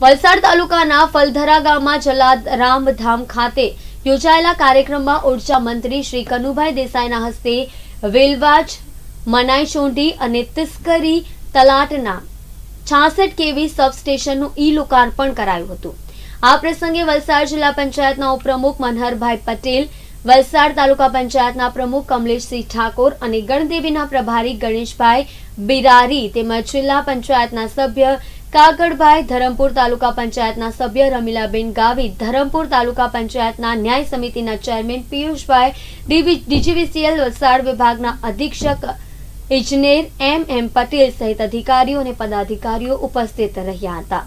વલસાડ તાલુકાના ફલધરા ગામમાં જલારામ ધામ ખાતે યોજાયેલા કાર્યક્રમમાં ઊર્જા મંત્રી શ્રી કનુભાઈ દેસાઈના હસ્તે વેલવાજ, મનાઈ ચોંઢી અને તિસ્કરી તલાટના છાસઠ કેવી સબસ્ટેશનનું ઈ લોકાર્પણ કરાયું હતું. આ પ્રસંગે વલસાડ જિલ્લા પંચાયતના ઉપપ્રમુખ મનહરભાઈ પટેલ, વલસાડ તાલુકા પંચાયતના પ્રમુખ કમલેશસિંહ ઠાકોર અને ગણદેવીના પ્રભારી ગણેશભાઈ બિરારી તેમજ જિલ્લા પંચાયતના સભ્ય કાગડભાઈ ધરમપુર તાલુકા પંચાયતના સભ્ય રમીલાબેન ગાવી ધરમપુર તાલુકા પંચાયતના ન્યાય સમિતિના ચેરમેન પિયુષભાઈ ડીજીવીસીએલ વલસાડ વિભાગના અધિક્ષક ઇજનેર એમ એમ પટેલ સહિત અધિકારીઓ અને પદાધિકારીઓ ઉપસ્થિત રહ્યા હતા.